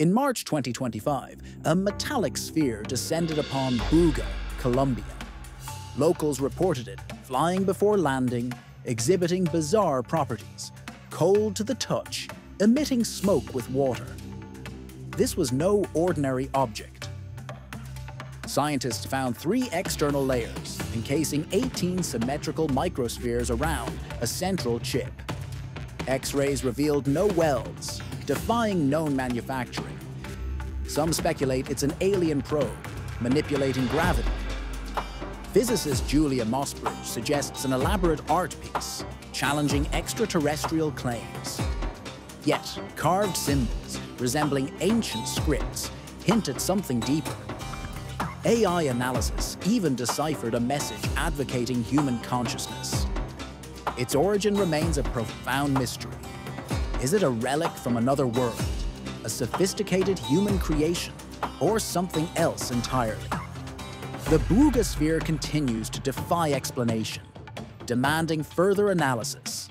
In March 2025, a metallic sphere descended upon Buga, Colombia. Locals reported it flying before landing, exhibiting bizarre properties, cold to the touch, emitting smoke with water. This was no ordinary object. Scientists found three external layers, encasing 18 symmetrical microspheres around a central chip. X-rays revealed no welds, defying known manufacturing. Some speculate it's an alien probe, manipulating gravity. Physicist Julia Mossbridge suggests an elaborate art piece, challenging extraterrestrial claims. Yet, carved symbols, resembling ancient scripts, hint at something deeper. AI analysis even deciphered a message advocating human consciousness. Its origin remains a profound mystery, is it a relic from another world, a sophisticated human creation, or something else entirely? The Buga sphere continues to defy explanation, demanding further analysis